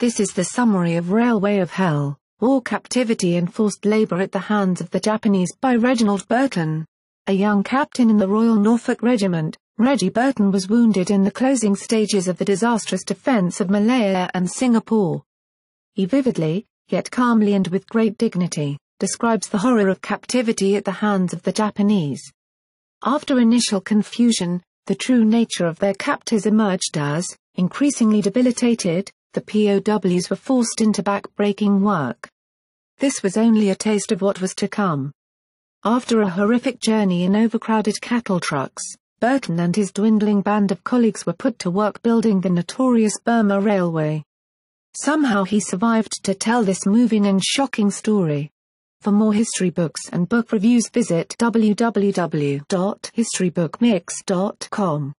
This is the summary of Railway of Hell, War Captivity and Forced Labor at the Hands of the Japanese by Reginald Burton. A young captain in the Royal Norfolk Regiment, Reggie Burton was wounded in the closing stages of the disastrous defense of Malaya and Singapore. He vividly, yet calmly and with great dignity, describes the horror of captivity at the hands of the Japanese. After initial confusion, the true nature of their captors emerged as, increasingly debilitated, the POWs were forced into back-breaking work. This was only a taste of what was to come. After a horrific journey in overcrowded cattle trucks, Burton and his dwindling band of colleagues were put to work building the notorious Burma Railway. Somehow he survived to tell this moving and shocking story. For more history books and book reviews visit www.historybookmix.com.